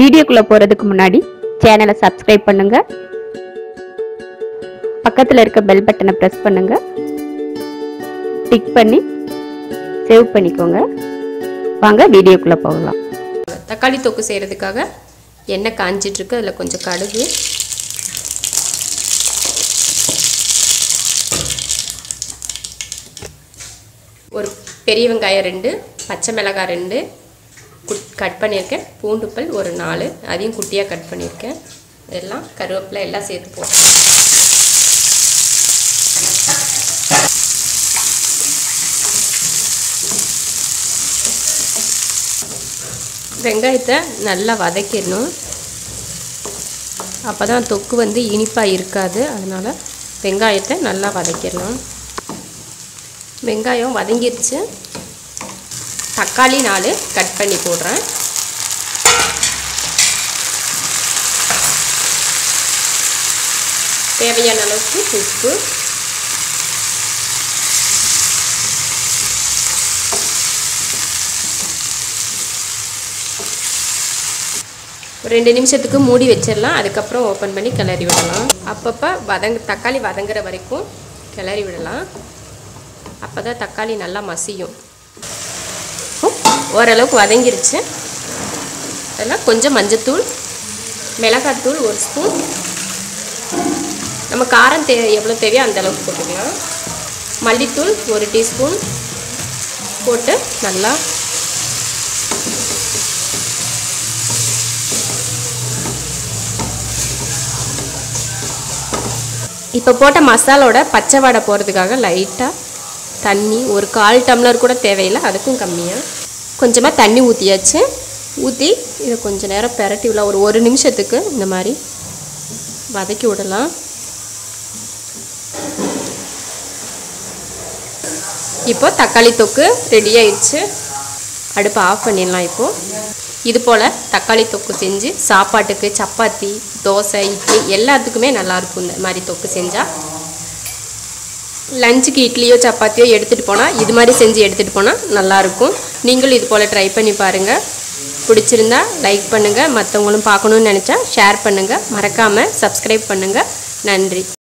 வீடியோக்குள்ளே போகிறதுக்கு முன்னாடி சேனலை சப்ஸ்கிரைப் பண்ணுங்கள் பக்கத்தில் இருக்க பெல் பட்டனை ப்ரெஸ் பண்ணுங்கள் டிக் பண்ணி சேவ் பண்ணிக்கோங்க. வாங்க வீடியோக்குள்ளே போகலாம். தக்காளி தொக்கு செய்கிறதுக்காக எண்ணெய் காஞ்சிட்ருக்கு அதில் கொஞ்சம் கடுகு. ஒரு பெரிய வெங்காயம் ரெண்டு பச்சை மிளகாய் ரெண்டு கட் பண்ணியிருக்கேன். பூண்டு பல் ஒரு நாலு. அதையும் குட்டியாக கட் பண்ணியிருக்கேன். இதெல்லாம் கருவேப்பிலை எல்லாம் சேர்த்து போட்டேன். வெங்காயத்தை நல்லா வதக்கிடணும். அப்போ தான் தொக்கு வந்து இனிப்பாக இருக்காது. அதனால் வெங்காயத்தை நல்லா வதக்கிடலாம் வெங்காயம் வதங்கிருச்சு. தக்காளி நாலு கட் பண்ணி போடுறேன். தேவையான அளவுக்கு உப்பு. ஒரு ரெண்டு நிமிஷத்துக்கு மூடி வச்சிடலாம். அதுக்கப்புறம் ஓப்பன் பண்ணி கிளறி விடலாம். அப்பப்போ வதங்க தக்காளி வதங்குற வரைக்கும் கிளறி விடலாம். அப்போ தான் தக்காளி நல்லா மசியும். ஓரளவுக்கு வதங்கிருச்சு. அதெல்லாம் கொஞ்சம் மஞ்சத்தூள் மிளகாத்தூள் ஒரு ஸ்பூன் நம்ம காரம் தே எவ்வளோ தேவையோ அந்த அளவுக்கு போட்டுக்கலாம். மல்லித்தூள் ஒரு டீஸ்பூன் போட்டு நல்லா இப்போ போட்ட மசாலோட பச்சை வடை போகிறதுக்காக லைட்டாக தண்ணி ஒரு கால் டம்ளர் கூட தேவையில்லை அதுக்கும் கம்மியாக கொஞ்சமாக தண்ணி ஊற்றியாச்சு ஊற்றி இதை கொஞ்சம் நேரம் பெரட்டி விடலாம். ஒரு ஒரு நிமிஷத்துக்கு இந்த மாதிரி வதக்கி விடலாம். இப்போ தக்காளி தொக்கு ரெடி ஆயிடுச்சு. அடுப்பை ஆஃப் பண்ணிடலாம் இப்போது இது போல் தக்காளி தொக்கு செஞ்சு சாப்பாட்டுக்கு சப்பாத்தி தோசை இட்லி எல்லாத்துக்குமே நல்லாயிருக்கும் இந்த மாதிரி தொக்கு செஞ்சால் லஞ்சுக்கு இட்லியோ சப்பாத்தியோ எடுத்துகிட்டு போனால் இது மாதிரி செஞ்சு எடுத்துகிட்டு போனால் நல்லாயிருக்கும். நீங்களும் இது போல் ட்ரை பண்ணி பாருங்கள் பிடிச்சிருந்தா லைக் பண்ணுங்கள் மற்றவங்களும் பார்க்கணுன்னு நினச்சா ஷேர் பண்ணுங்கள் மறக்காமல் சப்ஸ்கிரைப் பண்ணுங்கள் நன்றி.